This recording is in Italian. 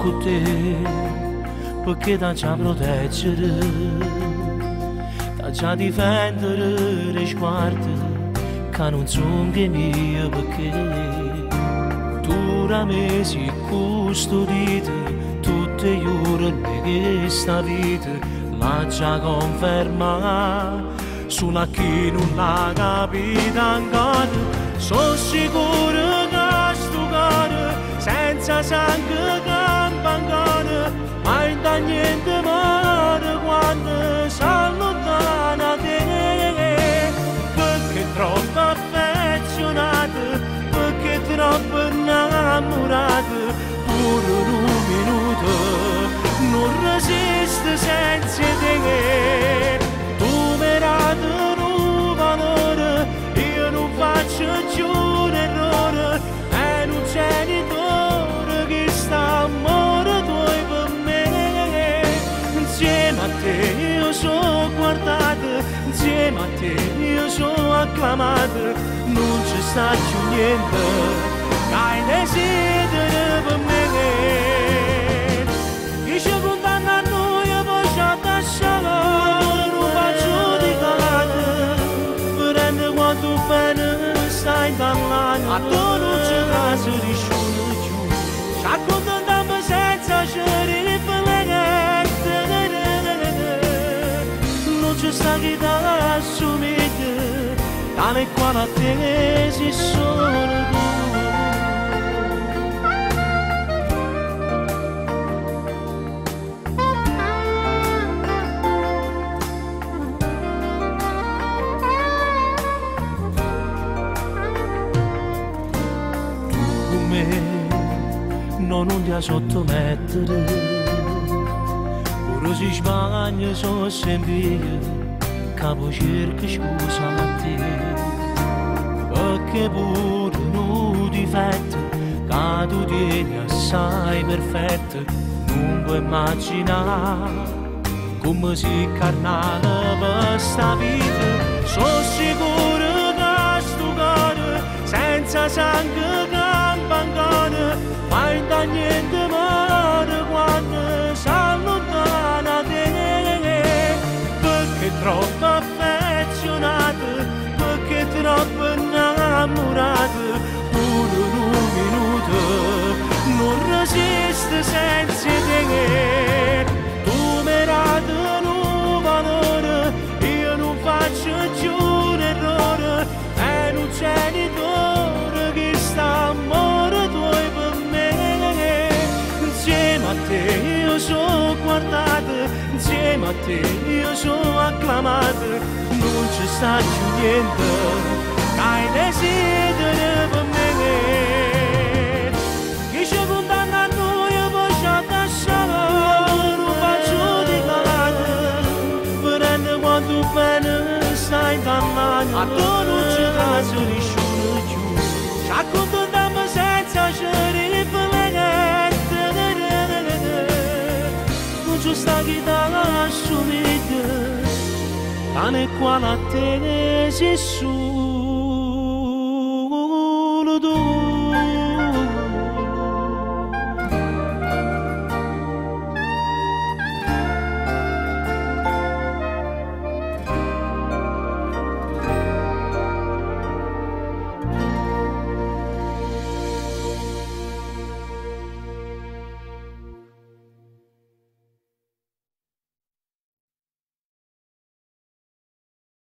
con te perché da già proteggere da già difendere le sguardi che non sono che mie perché tu da me si custodite tutte le ore che sta vita ma già conferma sulla chi non l'ha capita ancora. Sono sicuro che sto senza sangue eu sou guardada De mate eu sou aclamada Nun ce s-a ciunientă Ai desidere mele. Ești eu gundana nu e văjata șală Nu va judicată Vrem de o după să-i dam la Atunci în azurișul vida sumite tale quale attesi solo non ti sottomettere, pure si sbaglia sono sempre io capo cerca scusa a te. Perché pure un difetto che tu tieni assai perfetto. Non puoi immaginare come si carnale per sta vita. Sono sicuro che sto cuore senza sangue innamorato pure un minuto. Non resiste senza te tu mi dato un valore. Io non faccio più un errore. È un genitore che sta amore tuo per me. Insieme a te io sono guardato insieme a te io sono acclamato non ci sta più niente Adorul și razuri și urciu Și acum da măzeța jării pălărete Nuciu sta ghidala șumidă Cane cu ala tene Iisus